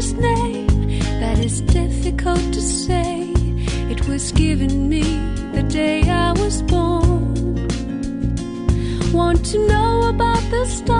His name that is difficult to say. It was given me the day I was born. Want to know about the stars?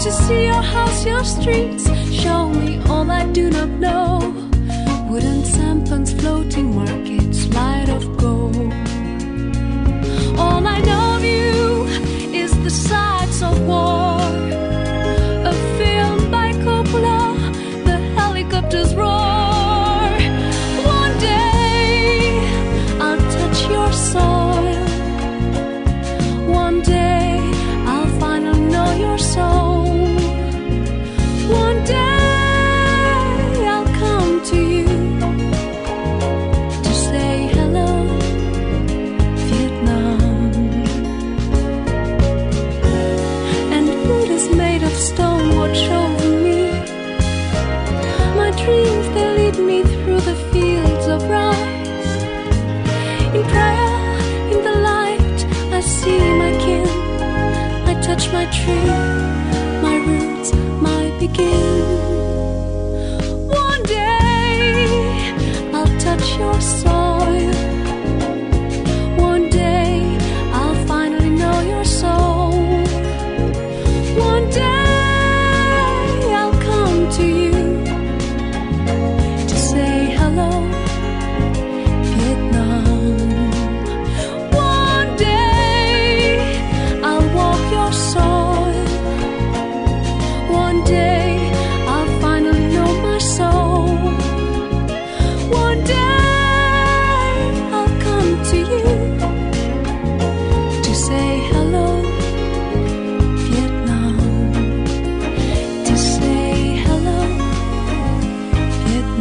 to see your house, your streets. Show me all I do not know. tree, my roots begin. One day I'll touch your soul.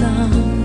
down